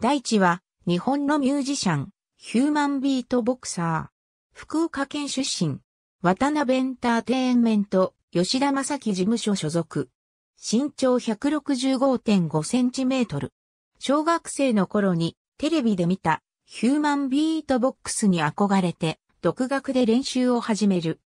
大地は日本のミュージシャン、ヒューマンビートボクサー。福岡県出身。渡辺エンターテインメント、吉田正樹事務所所属。身長165.5センチメートル。小学生の頃にテレビで見たヒューマンビートボックスに憧れて独学で練習を始める。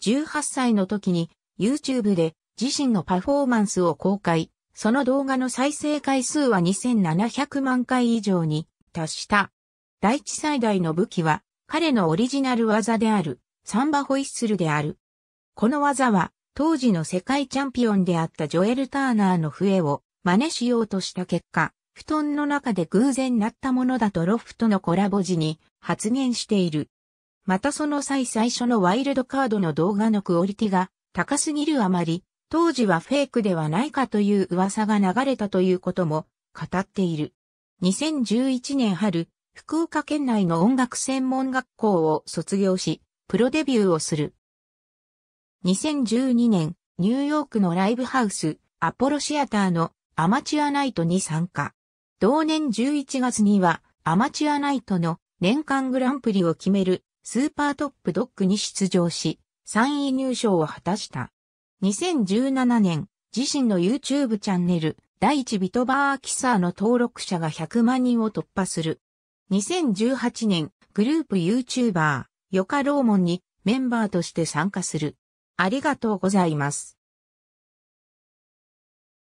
18歳の時に YouTube で自身のパフォーマンスを公開。その動画の再生回数は2700万回以上に達した。第一最大の武器は彼のオリジナル技であるサンバホイッスルである。この技は当時の世界チャンピオンであったジョエル・ターナーの笛を真似しようとした結果、布団の中で偶然なったものだとロフトのコラボ時に発言している。またその際最初のワイルドカードの動画のクオリティが高すぎるあまり、当時はフェイクではないかという噂が流れたということも語っている。2011年春、福岡県内の音楽専門学校を卒業し、プロデビューをする。2012年、ニューヨークのライブハウス、アポロシアターのアマチュアナイトに参加。同年11月には、アマチュアナイトの年間グランプリを決めるスーパートップドッグに出場し、3位入賞を果たした。2017年、自身の YouTube チャンネル、第一ビトバーキサーの登録者が100万人を突破する。2018年、グループ YouTuber、ヨカローモンにメンバーとして参加する。ありがとうございます。